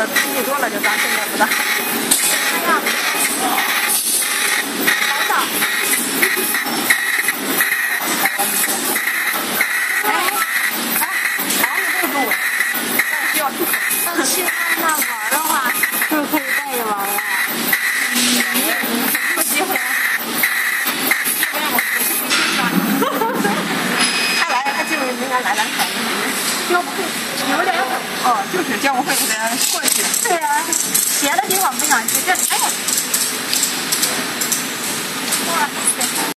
了，体力多了就长身材不大。哎呀，好早。哎，哎，好像这个路，但需要出口。要去那玩的话，是不是可以带着玩呀？什么机会啊？要我我去去算。他来，他就应该来来看。有有点哦，就是教不会给他过去。对啊，别的地方不想去，这哎